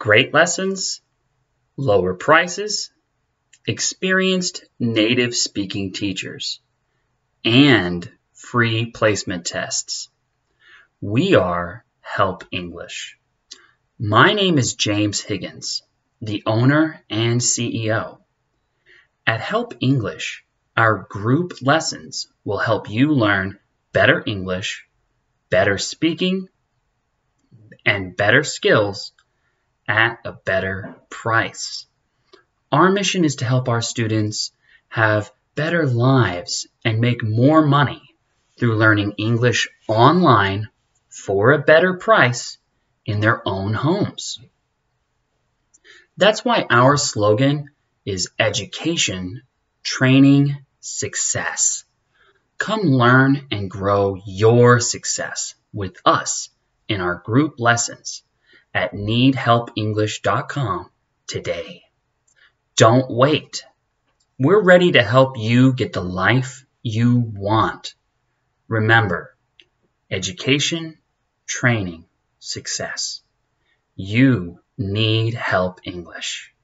Great lessons, lower prices, experienced native speaking teachers, and free placement tests. We are Help English. My name is James Higgins, the owner and CEO. At Help English, our group lessons will help you learn better English, better speaking, and better skills at a better price. Our mission is to help our students have better lives and make more money through learning English online for a better price in their own homes. That's why our slogan is education, training, success. Come learn and grow your success with us in our group lessons at needhelpenglish.com today. Don't wait. We're ready to help you get the life you want. Remember, education, training, success. You need help English.